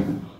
morning.